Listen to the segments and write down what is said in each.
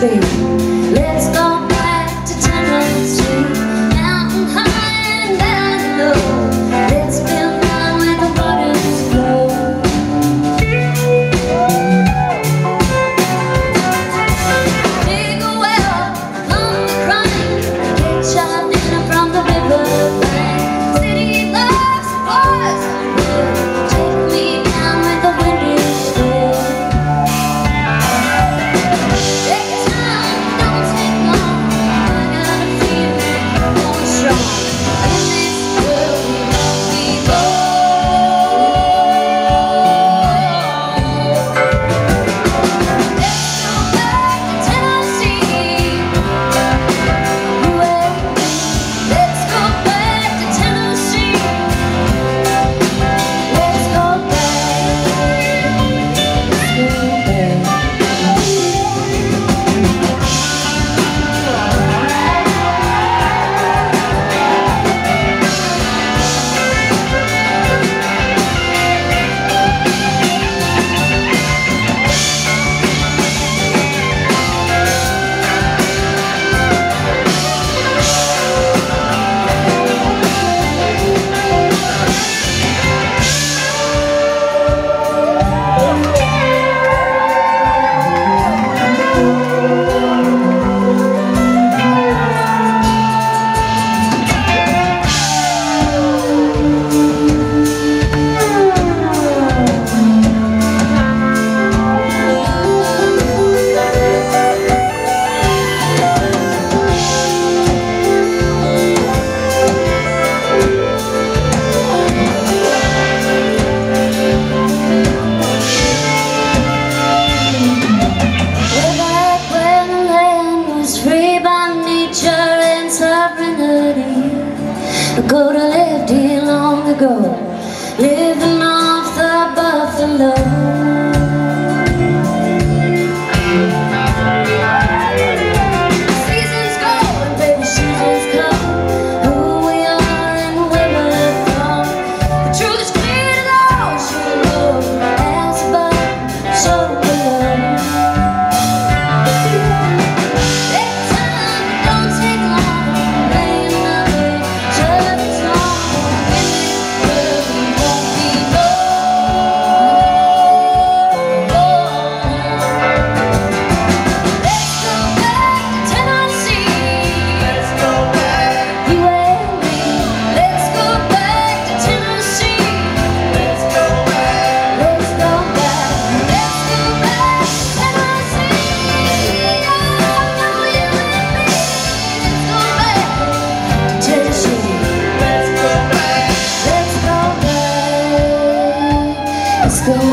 baby.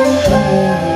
Thank you.